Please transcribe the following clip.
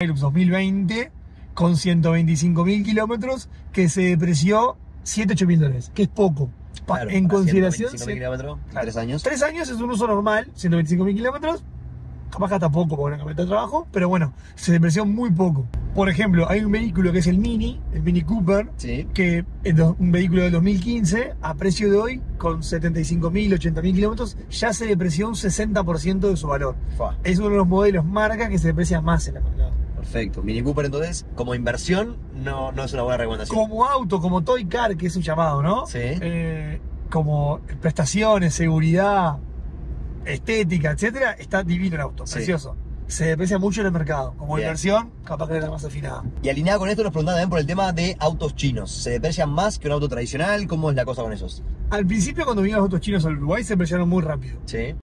Hilux 2020 con 125 mil kilómetros que se depreció 7, 8 mil dólares, que es poco. Claro, en para consideración, 125.000 kilómetros, Claro. tres años. Tres años es un uso normal, 125 mil kilómetros. Capaz que hasta poco por una camioneta de trabajo, pero bueno, se depreció muy poco. Por ejemplo, hay un vehículo que es el Mini, el Mini Cooper, Sí. que es un vehículo del 2015, a precio de hoy, con 75 mil, 80 mil kilómetros, ya se depreció un 60% de su valor. Fua, Es uno de los modelos marca que se deprecia más en el mercado. Perfecto. Mini Cooper entonces, como inversión, no, no es una buena recomendación. Como auto, como Toy Car, que es un llamado, ¿no? Sí. Eh, como prestaciones, seguridad, estética, etcétera, está divino el auto, Sí. precioso. Se deprecia mucho en el mercado. Como Bien. inversión, capaz que era más afinada. Y alineado con esto nos preguntaban también por el tema de autos chinos. ¿Se deprecian más que un auto tradicional? ¿Cómo es la cosa con esos? Al principio, cuando vinieron los autos chinos al Uruguay, se depreciaron muy rápido. Sí.